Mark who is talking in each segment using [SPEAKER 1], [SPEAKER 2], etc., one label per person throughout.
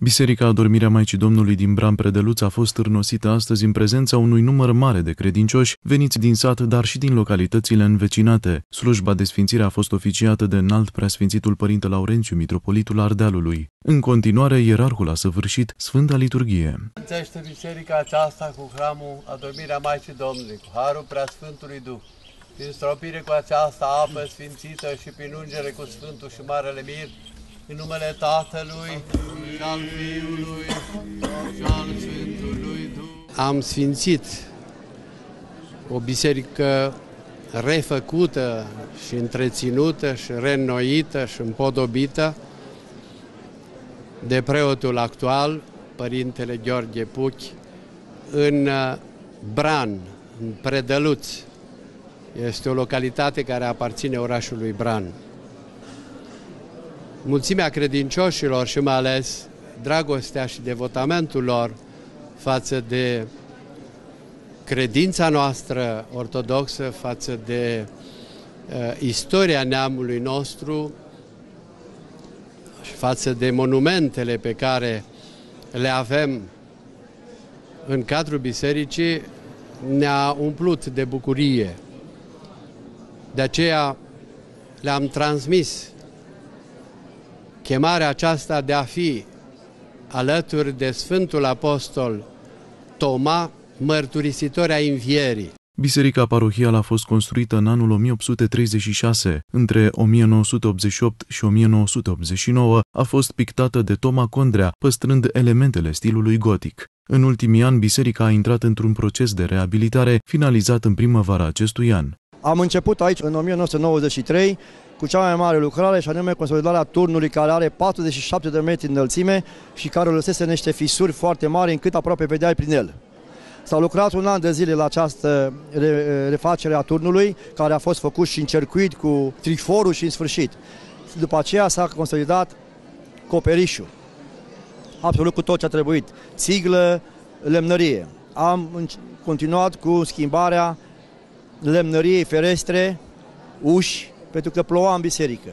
[SPEAKER 1] Biserica Adormirea Maicii Domnului din Bram Predeluț a fost târnosită astăzi în prezența unui număr mare de credincioși veniți din sat, dar și din localitățile învecinate. Slujba de sfințire a fost oficiată de înalt preasfințitul Părinte Laurențiu, Mitropolitul Ardealului. În continuare, ierarhul a săvârșit Sfânta Liturghie.
[SPEAKER 2] Sfințește biserica aceasta cu hramul Adormirea Maicii Domnului, cu harul Preasfântului Duh, prin stropire cu această apă sfințită și prin ungere cu Sfântul și Marele Mir, în numele Tatălui și al Fiului și al Sfântului Duh. Am sfințit o biserică refăcută și întreținută și reînnoită și împodobită de preotul actual, Părintele Gheorghe Puchi, în uh, Bran, în Predăluț. Este o localitate care aparține orașului Bran mulțimea credincioșilor și mai ales dragostea și devotamentul lor față de credința noastră ortodoxă, față de uh, istoria neamului nostru și față de monumentele pe care le avem în cadrul bisericii, ne-a umplut de bucurie. De aceea le-am transmis chemarea aceasta de a fi alături de Sfântul Apostol Toma, mărturisitori a învierii.
[SPEAKER 1] Biserica parohială a fost construită în anul 1836. Între 1988 și 1989 a fost pictată de Toma Condrea, păstrând elementele stilului gotic. În ultimii ani, biserica a intrat într-un proces de reabilitare finalizat în primăvara acestui an.
[SPEAKER 3] Am început aici în 1993 cu cea mai mare lucrare și anume consolidarea turnului care are 47 de metri înălțime și care lăsese niște fisuri foarte mari încât aproape vedeai prin el. S-a lucrat un an de zile la această refacere a turnului, care a fost făcut și în circuit cu triforul și în sfârșit. După aceea s-a consolidat coperișul, absolut cu tot ce a trebuit, țiglă, lemnărie. Am continuat cu schimbarea lemnăriei ferestre, uși, pentru că ploua în biserică.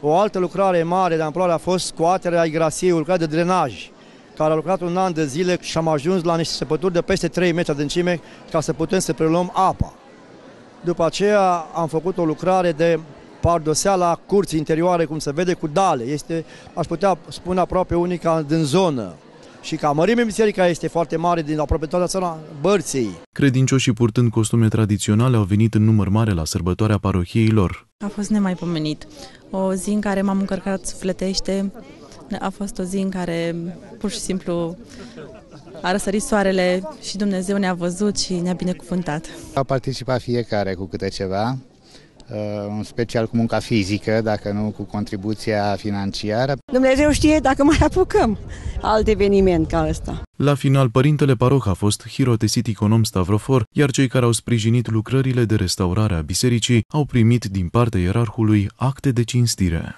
[SPEAKER 3] O altă lucrare mare de amploare a fost scoaterea igrasiei, lucrat de drenaj, care a lucrat un an de zile și am ajuns la niște săpături de peste 3 metri adâncime ca să putem să preluăm apa. După aceea am făcut o lucrare de pardoseala curții interioare, cum se vede, cu dale. Este, aș putea spune, aproape unica din zonă și ca mărime biserica este foarte mare din aproape toată țara Bărții.
[SPEAKER 1] Credincioșii purtând costume tradiționale au venit în număr mare la sărbătoarea parohiei lor.
[SPEAKER 4] A fost nemaipomenit. O zi în care m-am încărcat sufletește, a fost o zi în care pur și simplu a răsărit soarele și Dumnezeu ne-a văzut și ne-a binecuvântat.
[SPEAKER 5] A participat fiecare cu câte ceva, Uh, în special cu munca fizică, dacă nu cu contribuția financiară.
[SPEAKER 6] Dumnezeu știe dacă mai apucăm alt eveniment ca ăsta.
[SPEAKER 1] La final, părintele paroh a fost hirotesit econom Stavrofor, iar cei care au sprijinit lucrările de restaurare a bisericii au primit din partea ierarhului acte de cinstire.